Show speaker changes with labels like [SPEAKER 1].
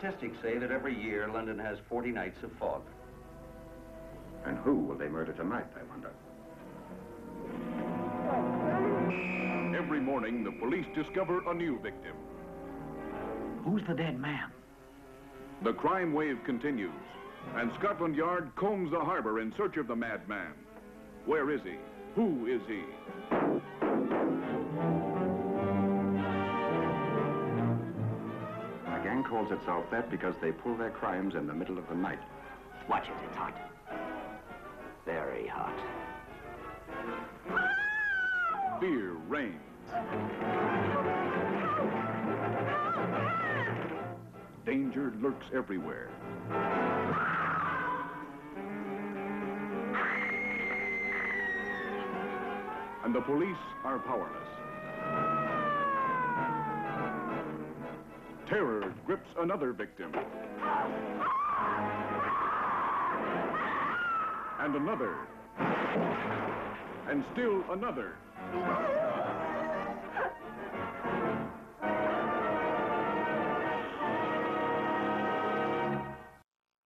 [SPEAKER 1] statistics say that every year London has 40 nights of fog.
[SPEAKER 2] And who will they murder tonight, I wonder?
[SPEAKER 3] Every morning, the police discover a new victim.
[SPEAKER 4] Who's the dead man?
[SPEAKER 3] The crime wave continues, and Scotland Yard combs the harbor in search of the madman. Where is he? Who is he?
[SPEAKER 2] Gang calls itself that because they pull their crimes in the middle of the night.
[SPEAKER 4] Watch it, it's hot. Very hot.
[SPEAKER 3] Fear reigns. Danger lurks everywhere. And the police are powerless. Grips another victim. And another. And still another.